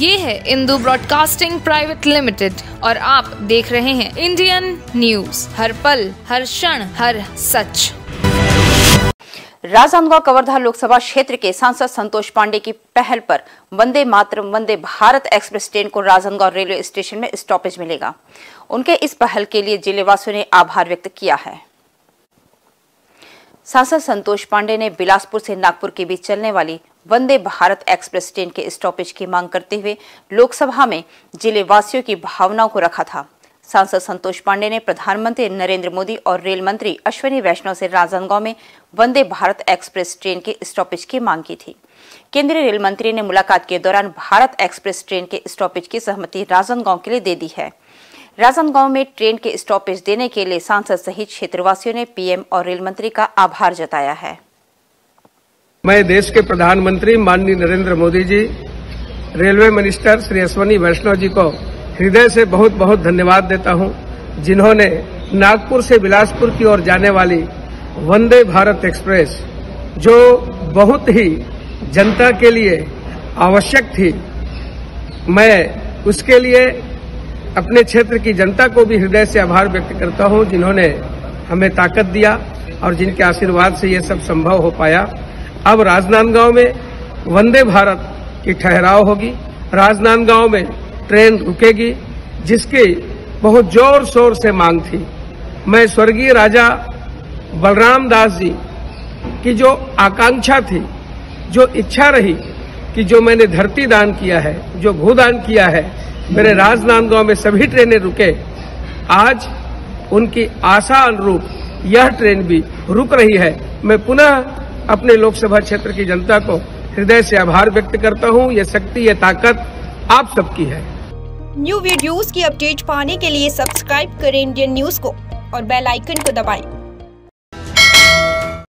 ये है Indu broadcasting private limited और आप देख रहे हैं इंडियन न्यूज़। हर पल, हर क्षण, हर सच। राजनांदगांव कवर्धा लोकसभा क्षेत्र के सांसद संतोष पांडे की पहल पर वंदे मातरम, वंदे भारत एक्सप्रेस ट्रेन को राजनांदगांव रेलवे स्टेशन में स्टॉपेज मिलेगा। उनके इस पहल के लिए जिलेवासियों ने आभार व्यक्त किया है। सांसद संतोष पांडे ने बिलासपुर से नागपुर के बीच चलने वाली वंदे भारत एक्सप्रेस ट्रेन के स्टॉपेज की मांग करते हुए लोकसभा में ज़िले वासियों की भावनाओं को रखा था। सांसद संतोष पांडे ने प्रधानमंत्री नरेंद्र मोदी और रेल मंत्री अश्विनी वैष्णव से राजनांदगांव में वंदे भारत एक्सप्रेस ट्रेन के स्टॉपेज की मांग की थी। केंद्रीय रेल मंत्री ने मुलाकात के दौरान भारत एक्सप्रेस ट्रेन के स्टॉपेज की सहमति राजनांदगांव के लिए दे दी है। राजनांदगांव में ट्रेन के स्टॉपेज देने के लिए सांसद सहित क्षेत्रवासियों ने पीएम और रेल मंत्री का आभार जताया है। मैं देश के प्रधानमंत्री माननीय नरेंद्र मोदी जी, रेलवे मिनिस्टर श्री अश्वनी वैष्णव जी को हृदय से बहुत बहुत धन्यवाद देता हूँ, जिन्होंने नागपुर से बिलासपुर की ओर जाने वाली वंदे भारत एक्सप्रेस, जो बहुत ही जनता के लिए आवश्यक थी, मैं उसके लिए अपने क्षेत्र की जनता को भी हृदय से आभार व्यक्त करता हूँ, जिन्होंने हमें ताकत दिया और जिनके आशीर्वाद से ये सब संभव हो पाया। अब राजनांदगांव में वंदे भारत की ठहराव होगी। राजनांदगांव में ट्रेन रुकेगी, जिसकी बहुत ज़ोर शोर से मांग थी। मैं स्वर्गीय राजा बलराम दास जी की जो आकांक्षा थी, जो इच्छा रही कि जो मैंने धरती दान किया है, जो भूदान किया है, मेरे राजनांदगांव में सभी ट्रेनें रुके। आज उनकी आशा अनुरूप यह ट्रेन भी रुक रही है। मैं पुनः अपने लोकसभा क्षेत्र की जनता को हृदय से आभार व्यक्त करता हूँ ये शक्ति ये ताकत आप सबकी है न्यू वीडियोस की अपडेट पाने के लिए सब्सक्राइब करें इंडियन न्यूज़ को और बेल आइकन को दबाएँ।